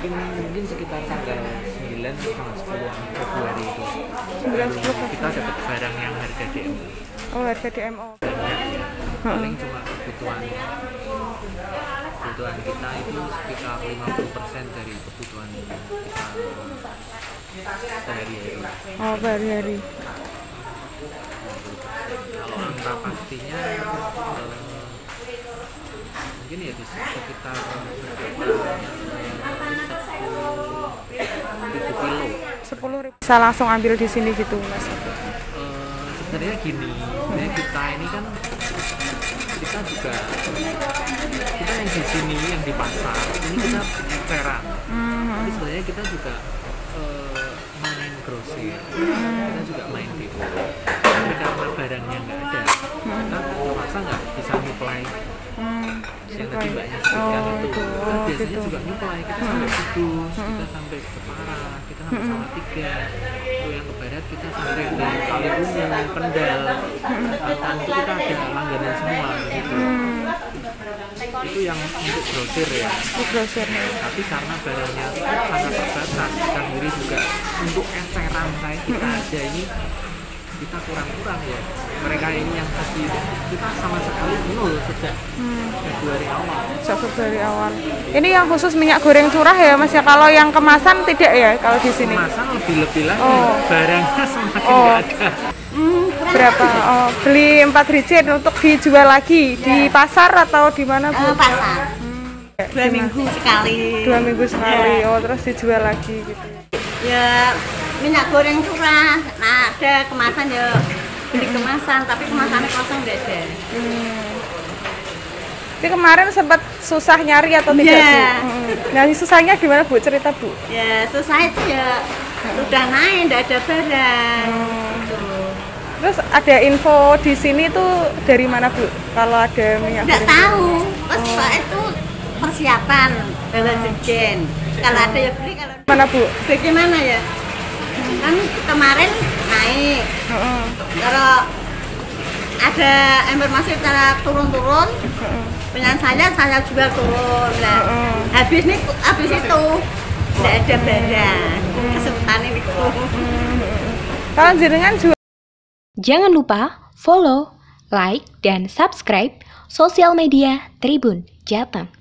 mungkin mungkin sekitar tanggal 9 sama 10 Februari itu. 9 Baru 10 kita dapat barang yang harga DMO Oh, harga DMO. banyak paling cuma kebutuhan kebutuhan kita itu sekitar 50% dari kebutuhan kita sehari-hari. Oh, hari-hari. kalau angka pastinya eh, mungkin ya di sekitar ribu kilo 10 ribu. Bisa langsung ambil di sini gitu, Mas. Eh, sebenarnya gini sebenarnya kita ini kan kita juga kita yang di sini yang di pasar ini kita eceran Hmm. tapi sebenarnya kita juga eh, main grosir kita juga main depo tapi karena barangnya nggak ada kita terpaksa nggak bisa Hmm. Yang tadi mbaknya sebutkan Oh, itu. itu. Oh, biasanya gitu. juga nyuplai kita sampai kudus kita sampai jepara kita sampai salatiga Lalu yang ke barat kita sampai ke kaliungu kendal Batam itu kita ada langganan semua gitu itu yang untuk grosir ya. Di grosirnya. tapi karena barangnya sangat terbatas kita sendiri juga untuk eceran kayak kita aja ini kita kurang-kurang ya mereka ini yang kasih kita sama sekali nol sejak Februari awal Sejak Februari awal. Ini yang khusus minyak goreng curah ya, Mas ya. Kalau yang kemasan tidak ya kalau di sini. kemasan lebih-lebih lagi Oh. barangnya semakin Oh. nggak ada Berapa? Oh, beli 4 rijit untuk dijual lagi di pasar atau di mana, Bu? Eh, pasar Ya, dua di minggu sekali dua minggu sekali oh terus dijual lagi gitu ya minyak goreng curah. Nah ada kemasan ya. Beli kemasan tapi kemasannya kosong nggak ada. Tapi kemarin sempat susah nyari atau tidak Iya. bu? Nah susahnya gimana bu cerita bu? Ya susah itu ya. Sudah naik nggak ada barang. Gitu. terus ada info di sini tuh dari mana bu? Kalau ada minyak nggak tahu. Pas Pak itu persiapan bawa jejen kalau ada ya beli kalau mana bu? Bagaimana ya kan kemarin naik. Heeh. kalau ada informasi cara turun-turun dengan saya saya jual turun. Lah habis nih habis itu tidak ada barang. Kesempatan ini kalau jenengan jual Jangan lupa follow, like, dan subscribe sosial media Tribun Jateng.